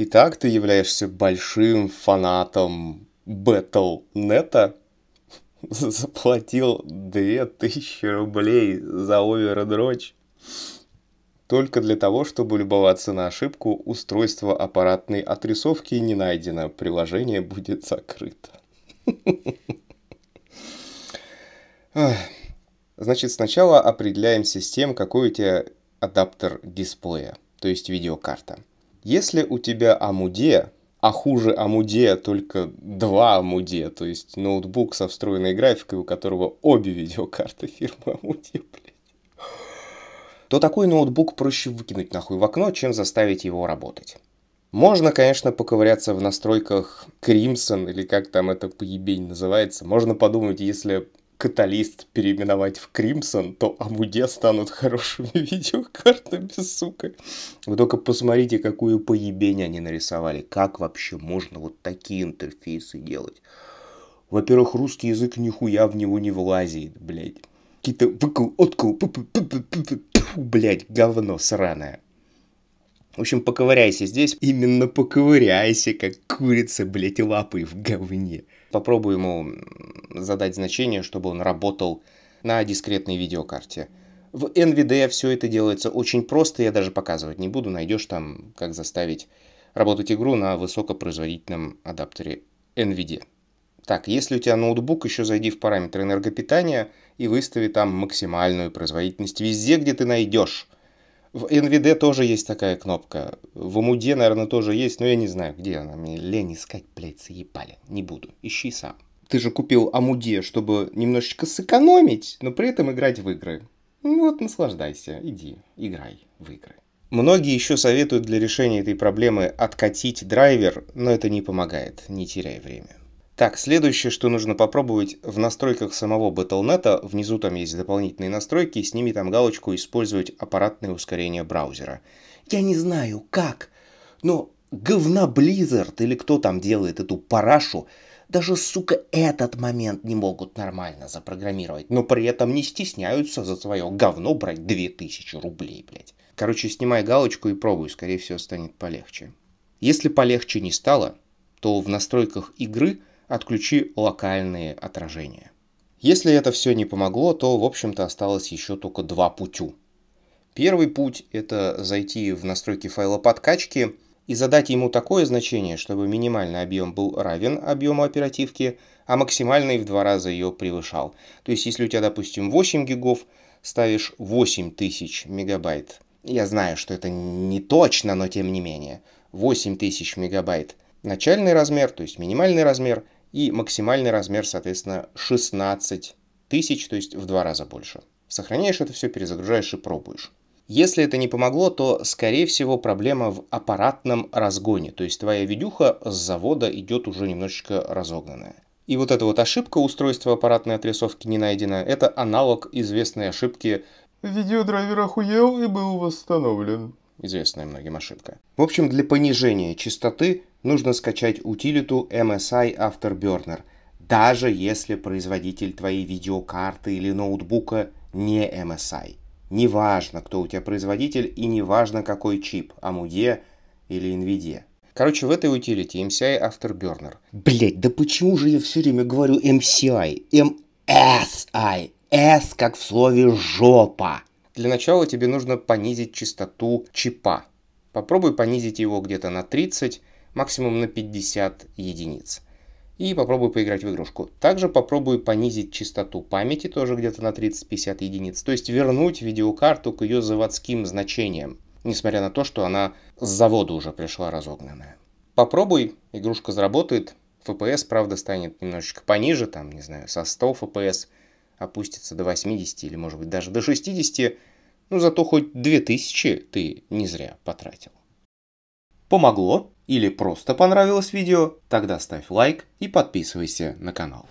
Итак, ты являешься большим фанатом Battle.net, заплатил 2000 рублей за овердрочь только для того, чтобы любоваться на ошибку устройство аппаратной отрисовки не найдено, приложение будет закрыто. Значит, сначала определяемся с тем, какой у тебя адаптер дисплея, то есть видеокарта. Если у тебя Амуде, а хуже Амуде только два Амуде, то есть ноутбук со встроенной графикой, у которого обе видеокарты фирмы Амуде, блядь, то такой ноутбук проще выкинуть нахуй в окно, чем заставить его работать. Можно, конечно, поковыряться в настройках Crimson, или как там это поебень называется. Можно подумать, если каталист переименовать в Crimson, то Амуде станут хорошими видеокартами, сука. Вы только посмотрите, какую поебень они нарисовали. Как вообще можно вот такие интерфейсы делать? Во-первых, русский язык нихуя в него не влазит, блядь. Какие-то выкл, откл, блядь, говно сраное. В общем, поковыряйся здесь. Именно поковыряйся, как курица, блядь, лапой в говне. Попробуй ему задать значение, чтобы он работал на дискретной видеокарте. В NVIDIA все это делается очень просто, я даже показывать не буду. Найдешь там, как заставить работать игру на высокопроизводительном адаптере NVIDIA. Так, если у тебя ноутбук, еще зайди в параметры энергопитания и выстави там максимальную производительность везде, где ты найдешь. В NVD тоже есть такая кнопка. В Умуде, наверное, тоже есть, но я не знаю, где она. Мне лень искать, блядь, заебали. Не буду. Ищи сам. Ты же купил Амуде, чтобы немножечко сэкономить, но при этом играть в игры. Ну вот, наслаждайся. Иди, играй в игры. Многие еще советуют для решения этой проблемы откатить драйвер, но это не помогает, не теряй время. Так, следующее, что нужно попробовать, в настройках самого Battle.net, внизу там есть дополнительные настройки, сними там галочку «Использовать аппаратное ускорение браузера». Я не знаю, как, но говна Blizzard или кто там делает эту парашу, даже, сука, этот момент не могут нормально запрограммировать, но при этом не стесняются за свое говно брать 2000 рублей, блядь. Короче, снимай галочку и пробуй, скорее всего, станет полегче. Если полегче не стало, то в настройках игры – отключи локальные отражения. Если это все не помогло, то в общем-то осталось еще только два путю. Первый путь – это зайти в настройки файла подкачки и задать ему такое значение, чтобы минимальный объем был равен объему оперативки, а максимальный в два раза ее превышал. То есть если у тебя, допустим, 8 гигов, ставишь 8000 мегабайт. Я знаю, что это не точно, но тем не менее. 8000 мегабайт начальный размер, то есть минимальный размер – и максимальный размер, соответственно, 16 тысяч, то есть в два раза больше. Сохраняешь это все, перезагружаешь и пробуешь. Если это не помогло, то, скорее всего, проблема в аппаратном разгоне, то есть твоя видюха с завода идет уже немножечко разогнанная. И вот эта вот ошибка устройства аппаратной отрисовки не найдена, это аналог известной ошибки «Видеодрайвер охуел и был восстановлен». Известная многим ошибка. В общем, для понижения частоты нужно скачать утилиту MSI Afterburner, даже если производитель твоей видеокарты или ноутбука не MSI. Неважно, кто у тебя производитель и неважно, какой чип, AMD или NVIDIA. Короче, в этой утилите MCI Afterburner. Блять, да почему же я все время говорю MCI? MSI. S как в слове жопа. Для начала тебе нужно понизить частоту чипа. Попробуй понизить его где-то на 30 максимум на 50 единиц. И попробую поиграть в игрушку. Также попробую понизить частоту памяти тоже где-то на 30-50 единиц. То есть вернуть видеокарту к ее заводским значениям. Несмотря на то, что она с завода уже пришла разогнанная. Попробуй, игрушка заработает. FPS, правда, станет немножечко пониже, там, не знаю, со 100 FPS опустится до 80 или, может быть, даже до 60. Ну, зато хоть 2000 ты не зря потратил. Помогло? Или просто понравилось видео, тогда ставь лайк и подписывайся на канал.